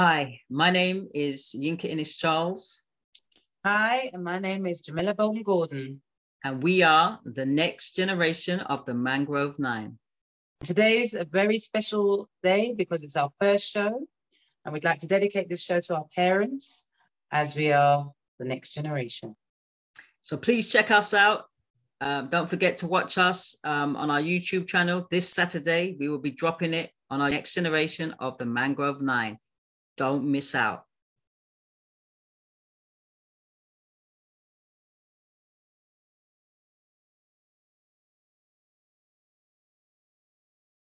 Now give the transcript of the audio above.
Hi, my name is Yinka Inniss Charles. Hi, and my name is Jamila Bolton Gordon. And we are the next generation of the Mangrove Nine. Today's a very special day because it's our first show, and we'd like to dedicate this show to our parents as we are the next generation. So please check us out. Um, don't forget to watch us um, on our YouTube channel this Saturday. We will be dropping it on our next generation of the Mangrove Nine. Don't miss out.